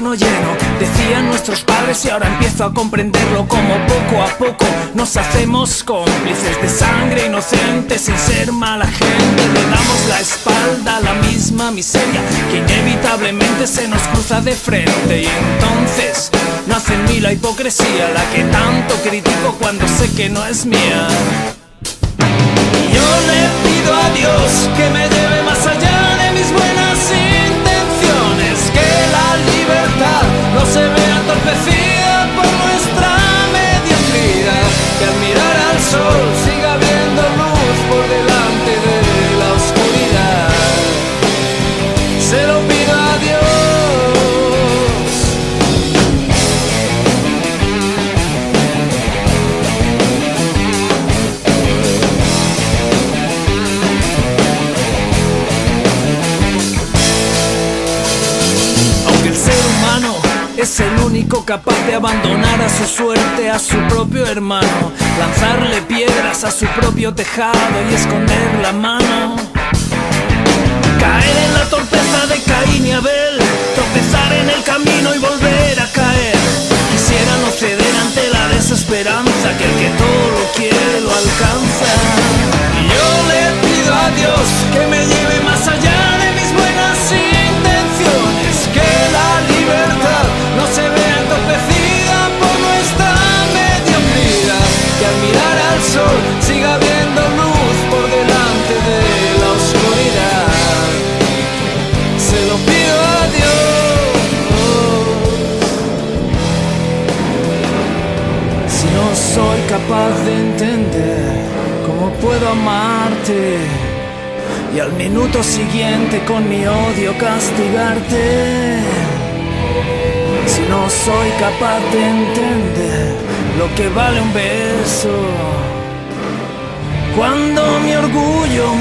decían nuestros padres y ahora empiezo a comprenderlo como poco a poco nos hacemos cómplices de sangre inocente sin ser mala gente. Le damos la espalda a la misma miseria que inevitablemente se nos cruza de frente y entonces nace en mí la hipocresía, la que tanto critico cuando sé que no es mía. Es el único capaz de abandonar a su suerte a su propio hermano, lanzarle piedras a su propio tejado y esconder la mano. Caer en la torpeza de Caín y Abel, tropezar en el camino y volver a caer. Quisiera no ceder ante la desesperanza, que el que todo lo quiere lo alcanza. De entender cómo puedo amarte y al minuto siguiente con mi odio castigarte. Si no soy capaz de entender lo que vale un beso. Cuando mi orgullo